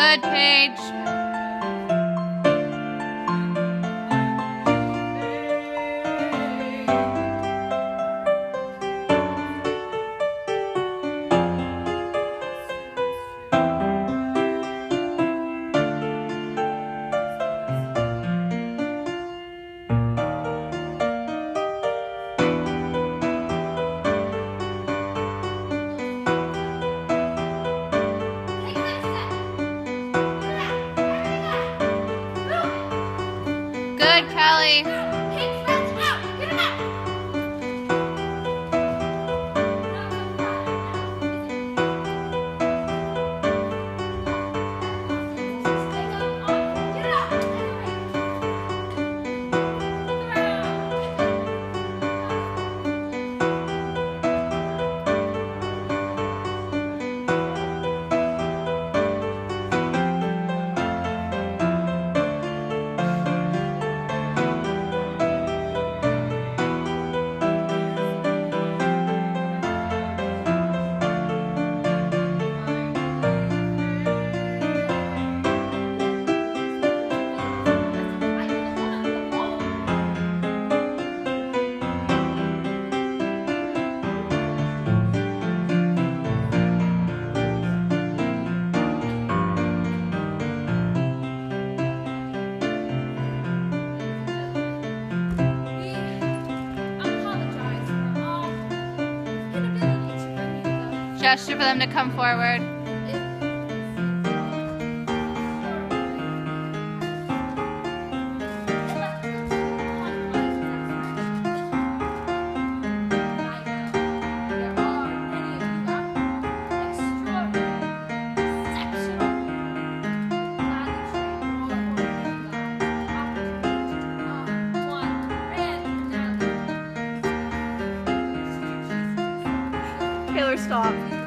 Good, Paige. Good, Kelly. Gesture for them to come forward. Taylor, stop.